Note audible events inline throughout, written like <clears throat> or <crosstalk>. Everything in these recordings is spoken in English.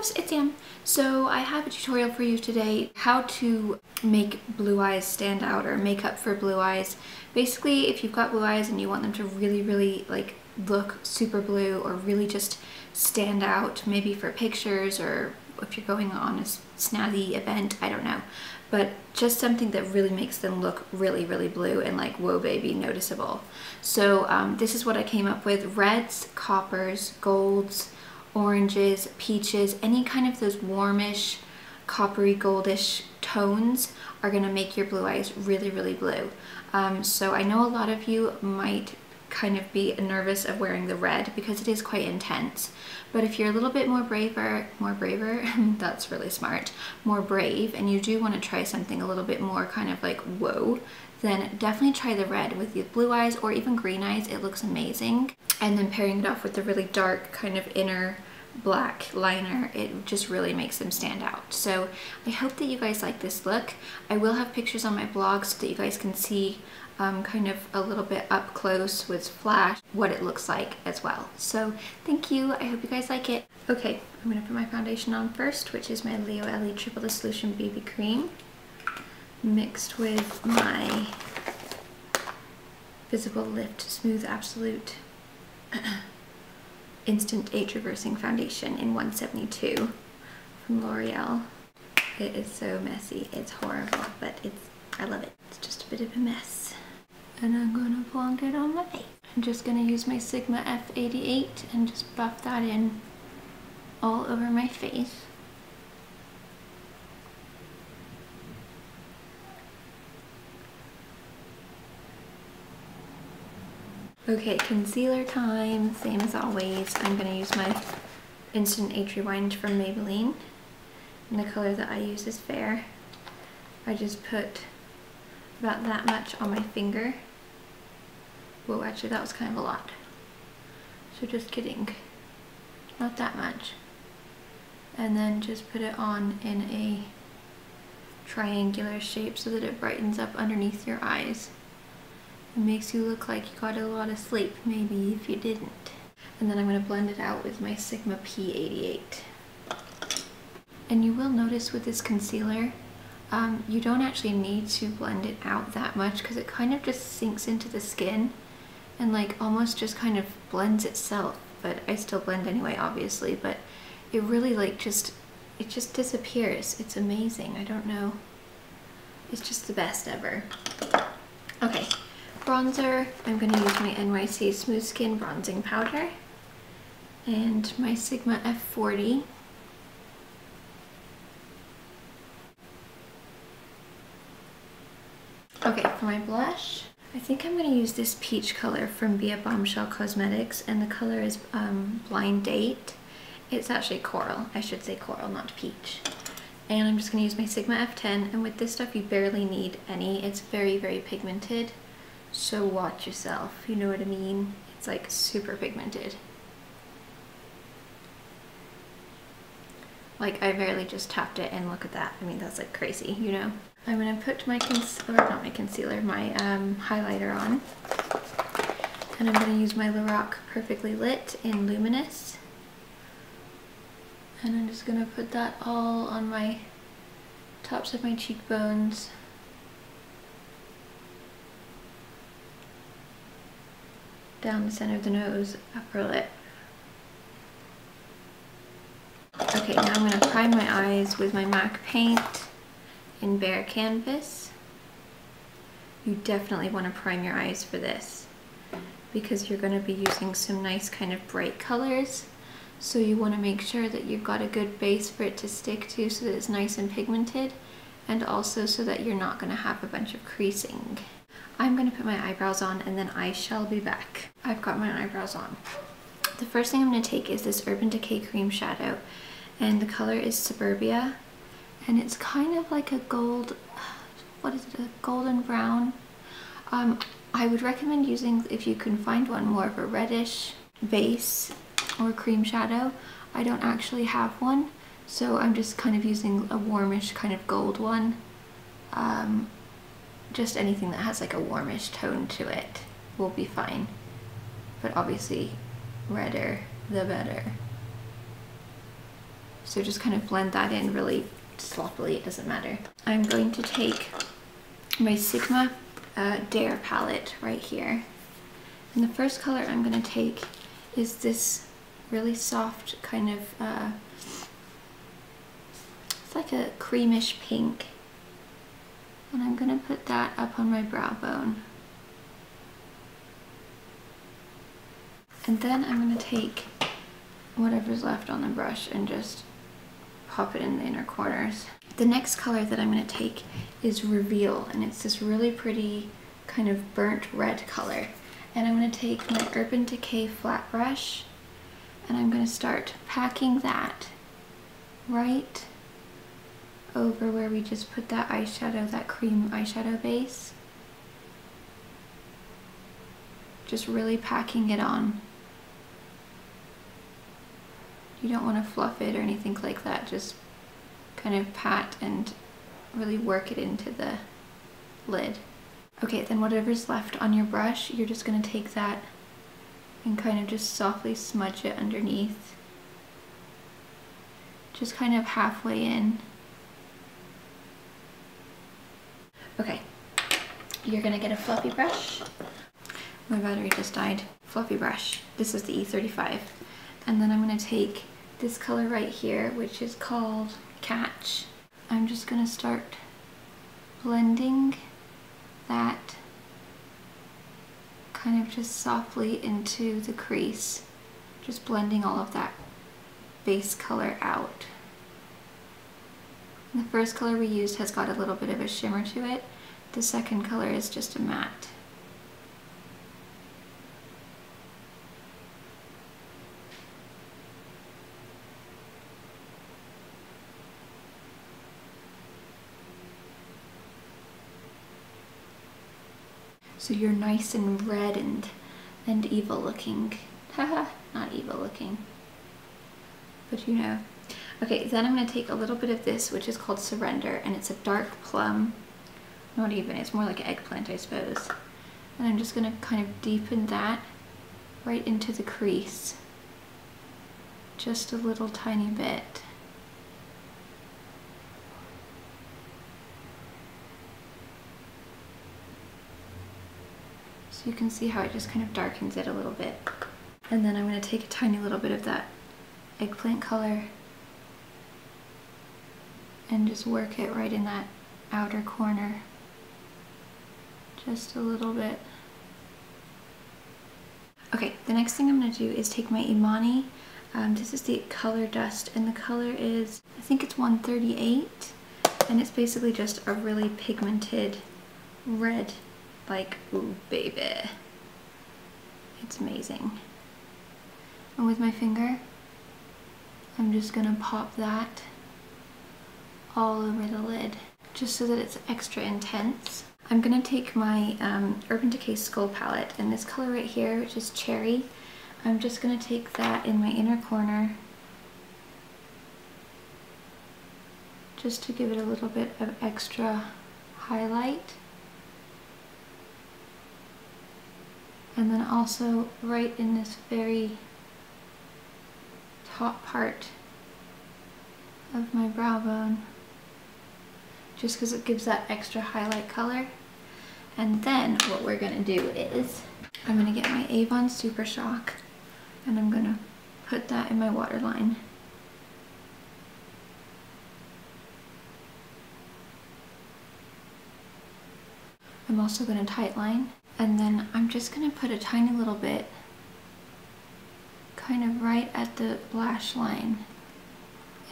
it's Sam. So I have a tutorial for you today how to make blue eyes stand out or makeup for blue eyes. Basically, if you've got blue eyes and you want them to really, really like look super blue or really just stand out, maybe for pictures or if you're going on a snazzy event, I don't know. But just something that really makes them look really, really blue and like, whoa baby, noticeable. So um, this is what I came up with. Reds, coppers, golds, oranges, peaches, any kind of those warmish, coppery, goldish tones are gonna make your blue eyes really, really blue. Um, so I know a lot of you might kind of be nervous of wearing the red because it is quite intense. But if you're a little bit more braver, more braver, <laughs> that's really smart, more brave, and you do want to try something a little bit more kind of like whoa, then definitely try the red with your blue eyes or even green eyes. It looks amazing. And then pairing it off with the really dark kind of inner black liner, it just really makes them stand out. So I hope that you guys like this look. I will have pictures on my blog so that you guys can see um, kind of a little bit up close with flash what it looks like as well. So thank you. I hope you guys like it. Okay, I'm going to put my foundation on first, which is my Lioele Triple the Solution BB Cream mixed with my Visible Lift Smooth Absolute <clears throat> Instant Age Reversing Foundation in 172 from L'Oreal. It is so messy. It's horrible, but it's I love it. It's just a bit of a mess. And I'm gonna plonk it on my face. I'm just gonna use my Sigma F88 and just buff that in all over my face. Okay, concealer time, same as always. I'm gonna use my Instant Age Rewind from Maybelline. And the color that I use is Fair. I just put about that much on my finger. Whoa, actually that was kind of a lot. So just kidding, not that much. And then just put it on in a triangular shape so that it brightens up underneath your eyes. It makes you look like you got a lot of sleep, maybe if you didn't. And then I'm going to blend it out with my Sigma P88. And you will notice with this concealer, um, you don't actually need to blend it out that much because it kind of just sinks into the skin and like almost just kind of blends itself. But I still blend anyway, obviously, but it really like just, it just disappears. It's amazing. I don't know. It's just the best ever. Okay, bronzer, I'm going to use my NYC Smooth Skin Bronzing Powder and my Sigma F40. Okay, for my blush, I think I'm going to use this peach color from Be a Bombshell Cosmetics and the color is um, Blind Date. It's actually coral, I should say coral, not peach. And I'm just going to use my Sigma F10 and with this stuff you barely need any. It's very, very pigmented. So watch yourself, you know what I mean? It's like super pigmented. Like I barely just tapped it and look at that. I mean, that's like crazy, you know? I'm gonna put my concealer, not my concealer, my um, highlighter on. And I'm gonna use my Lorac Perfectly Lit in Luminous. And I'm just gonna put that all on my tops of my cheekbones. Down the center of the nose, upper lip. Okay, now I'm going to prime my eyes with my MAC paint in Bare Canvas. You definitely want to prime your eyes for this because you're going to be using some nice kind of bright colors. So you want to make sure that you've got a good base for it to stick to so that it's nice and pigmented and also so that you're not going to have a bunch of creasing. I'm gonna put my eyebrows on and then I shall be back. I've got my eyebrows on. The first thing I'm gonna take is this Urban Decay Cream Shadow and the color is Suburbia and it's kind of like a gold, what is it, a golden brown. Um, I would recommend using, if you can find one, more of a reddish base or cream shadow. I don't actually have one, so I'm just kind of using a warmish kind of gold one. Um, just anything that has like a warmish tone to it will be fine. But obviously redder the better. So just kind of blend that in really sloppily, it doesn't matter. I'm going to take my Sigma uh, Dare palette right here. And the first color I'm going to take is this really soft kind of, uh, it's like a creamish pink. And I'm going to put that up on my brow bone. And then I'm going to take whatever's left on the brush and just pop it in the inner corners. The next color that I'm going to take is Reveal and it's this really pretty kind of burnt red color. And I'm going to take my Urban Decay flat brush and I'm going to start packing that right over where we just put that eyeshadow, that cream eyeshadow base. Just really packing it on. You don't want to fluff it or anything like that, just kind of pat and really work it into the lid. Okay, then whatever's left on your brush, you're just going to take that and kind of just softly smudge it underneath. Just kind of halfway in. Okay, you're gonna get a fluffy brush. My battery just died. Fluffy brush. This is the E35. And then I'm gonna take this color right here, which is called Catch. I'm just gonna start blending that kind of just softly into the crease. Just blending all of that base color out. The first color we used has got a little bit of a shimmer to it. The second color is just a matte. So you're nice and red and, and evil looking. Haha, <laughs> not evil looking. But you know. Okay, then I'm going to take a little bit of this, which is called Surrender, and it's a dark plum. Not even, it's more like eggplant, I suppose. And I'm just going to kind of deepen that right into the crease. Just a little tiny bit. So you can see how it just kind of darkens it a little bit. And then I'm going to take a tiny little bit of that eggplant color and just work it right in that outer corner just a little bit. Okay, the next thing I'm going to do is take my Emani. Um, this is the color dust and the color is, I think it's 138 and it's basically just a really pigmented red like, ooh baby. It's amazing. And with my finger, I'm just gonna pop that all over the lid just so that it's extra intense. I'm gonna take my um, Urban Decay Skull palette and this color right here, which is Cherry, I'm just gonna take that in my inner corner just to give it a little bit of extra highlight. And then also right in this very top part of my brow bone just because it gives that extra highlight color. And then what we're gonna do is I'm gonna get my Avon Super Shock and I'm gonna put that in my waterline. I'm also gonna tightline and then I'm just gonna put a tiny little bit kind of right at the lash line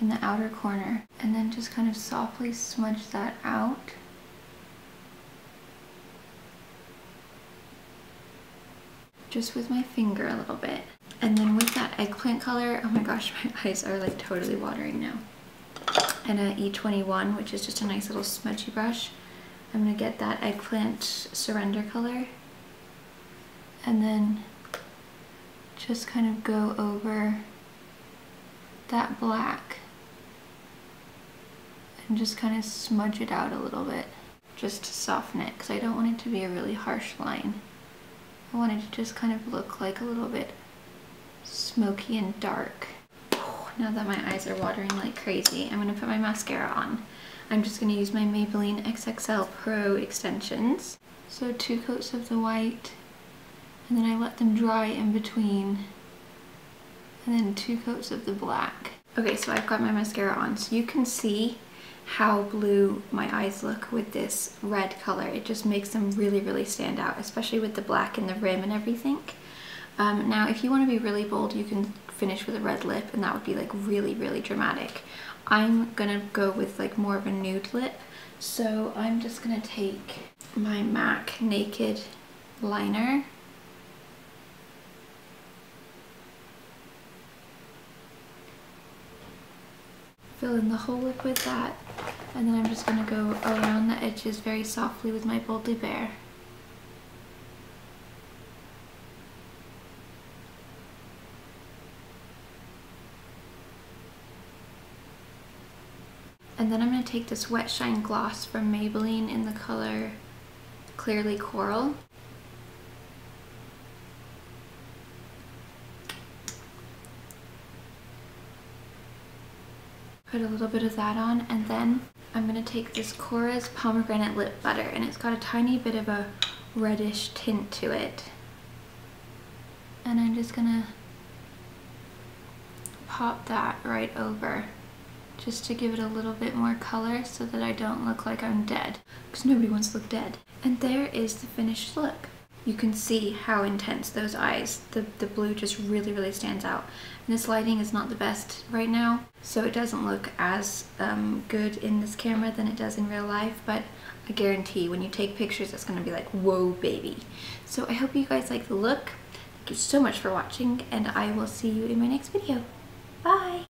in the outer corner and then just kind of softly smudge that out. Just with my finger a little bit. And then with that eggplant color, oh my gosh, <laughs> my eyes are like totally watering now. And a E21, which is just a nice little smudgy brush. I'm gonna get that eggplant surrender color and then just kind of go over that black and just kind of smudge it out a little bit just to soften it because I don't want it to be a really harsh line. I want it to just kind of look like a little bit smoky and dark. Now that my eyes are watering like crazy, I'm gonna put my mascara on. I'm just gonna use my Maybelline XXL Pro extensions. So two coats of the white, and then I let them dry in between, and then two coats of the black. Okay, so I've got my mascara on, so you can see how blue my eyes look with this red color. It just makes them really, really stand out, especially with the black in the rim and everything. Um, now, if you want to be really bold, you can finish with a red lip and that would be like really, really dramatic. I'm gonna go with like more of a nude lip. So I'm just gonna take my MAC Naked liner fill in the whole lip with that and then I'm just going to go around the edges very softly with my Boldly Bare. And then I'm going to take this Wet Shine Gloss from Maybelline in the color Clearly Coral. Put a little bit of that on and then I'm going to take this Korres Pomegranate Lip Butter and it's got a tiny bit of a reddish tint to it. And I'm just going to pop that right over just to give it a little bit more color so that I don't look like I'm dead because nobody wants to look dead. And there is the finished look you can see how intense those eyes, the, the blue just really, really stands out. And this lighting is not the best right now, so it doesn't look as um, good in this camera than it does in real life, but I guarantee when you take pictures, it's gonna be like, whoa, baby. So I hope you guys like the look. Thank you so much for watching, and I will see you in my next video.